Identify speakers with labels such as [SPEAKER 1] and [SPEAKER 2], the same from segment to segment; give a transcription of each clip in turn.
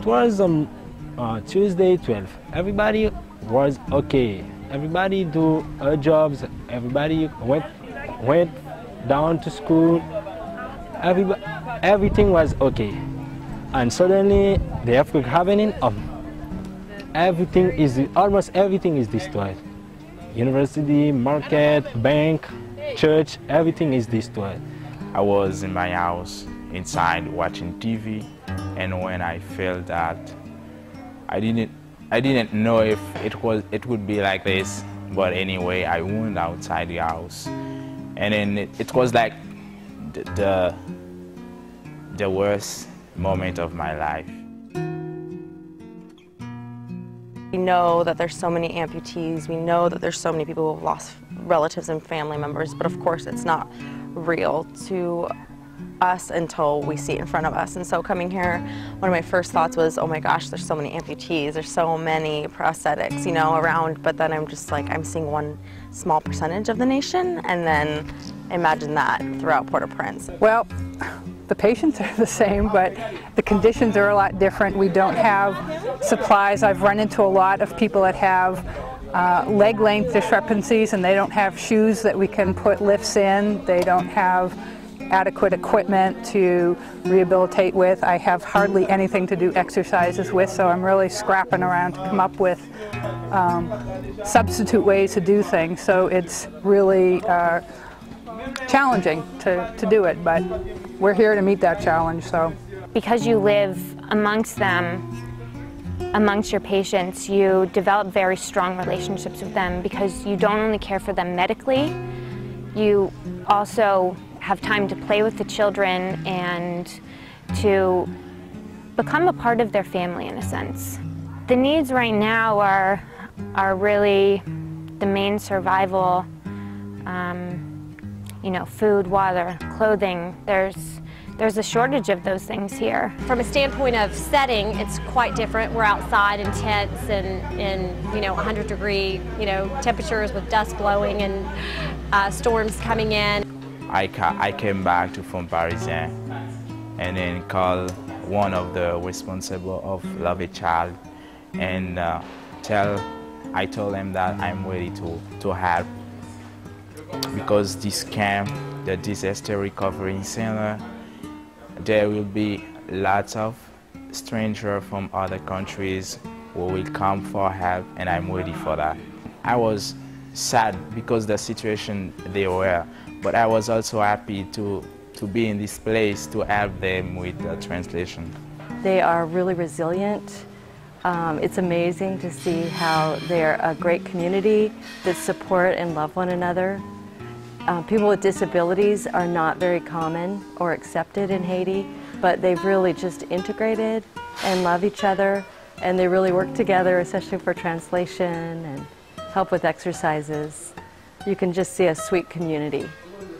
[SPEAKER 1] It was on uh, Tuesday 12. Everybody was okay. Everybody do her jobs. Everybody went went down to school. Everybody, everything was okay. And suddenly the earthquake happening. Um, everything is almost everything is destroyed. University, market, bank, church, everything is destroyed.
[SPEAKER 2] I was in my house inside watching TV and when I felt that I didn't I didn't know if it was it would be like this but anyway I went outside the house and then it, it was like the, the the worst moment of my life.
[SPEAKER 3] We know that there's so many amputees. We know that there's so many people who have lost relatives and family members, but of course it's not real to us until we see it in front of us. And so coming here, one of my first thoughts was, oh my gosh, there's so many amputees, there's so many prosthetics, you know, around. But then I'm just like, I'm seeing one small percentage of the nation, and then imagine that throughout Port-au-Prince.
[SPEAKER 4] Well, the patients are the same, but the conditions are a lot different. We don't have supplies. I've run into a lot of people that have uh, leg length discrepancies and they don't have shoes that we can put lifts in. They don't have adequate equipment to rehabilitate with. I have hardly anything to do exercises with, so I'm really scrapping around to come up with um, substitute ways to do things. So it's really uh, challenging to, to do it, but we're here to meet that challenge. So
[SPEAKER 5] because you live amongst them, amongst your patients, you develop very strong relationships with them because you don't only care for them medically, you also have time to play with the children and to become a part of their family in a sense. The needs right now are, are really the main survival, um, you know, food, water, clothing. There's, there's a shortage of those things here.
[SPEAKER 6] From a standpoint of setting, it's quite different. We're outside in tents and in, you know, 100 degree, you know, temperatures with dust blowing and uh, storms coming in.
[SPEAKER 2] I, ca I came back to Fonds Parisien and then called one of the responsible of Love a Child and uh, tell, I told him that I'm ready to, to help because this camp, the disaster recovery center, there will be lots of strangers from other countries who will come for help and I'm ready for that. I was sad because the situation they were but I was also happy to, to be in this place to help them with the translation.
[SPEAKER 7] They are really resilient. Um, it's amazing to see how they're a great community that support and love one another. Uh, people with disabilities are not very common or accepted in Haiti, but they've really just integrated and love each other, and they really work together, especially for translation and help with exercises. You can just see a sweet community.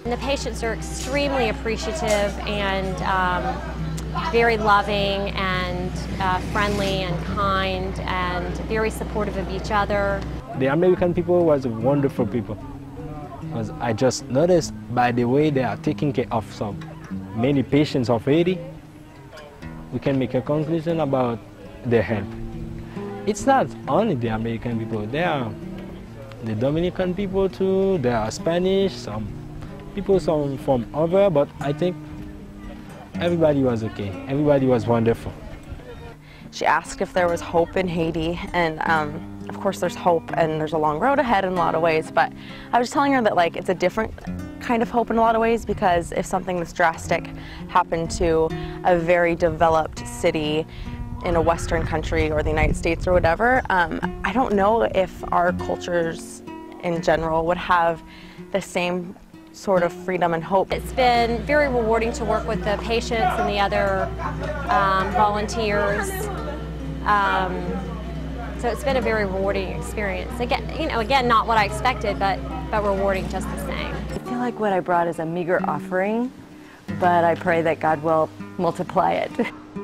[SPEAKER 6] And the patients are extremely appreciative and um, very loving and uh, friendly and kind and very supportive of each other.
[SPEAKER 1] The American people was wonderful people. Because I just noticed by the way they are taking care of some many patients of Haiti, we can make a conclusion about their help. It's not only the American people, there are the Dominican people too, there are Spanish, some people some from over, but I think everybody was okay. Everybody was wonderful.
[SPEAKER 3] She asked if there was hope in Haiti, and um, of course there's hope, and there's a long road ahead in a lot of ways, but I was telling her that like it's a different kind of hope in a lot of ways because if something this drastic happened to a very developed city in a Western country or the United States or whatever, um, I don't know if our cultures in general would have the same sort of freedom and hope.
[SPEAKER 6] It's been very rewarding to work with the patients and the other um, volunteers. Um, so it's been a very rewarding experience. Again, you know, again, not what I expected, but but rewarding just the same.
[SPEAKER 7] I feel like what I brought is a meager offering, but I pray that God will multiply it.